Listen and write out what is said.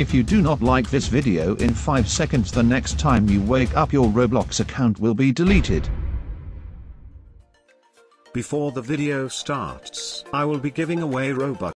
If you do not like this video in 5 seconds the next time you wake up your Roblox account will be deleted. Before the video starts, I will be giving away Robux.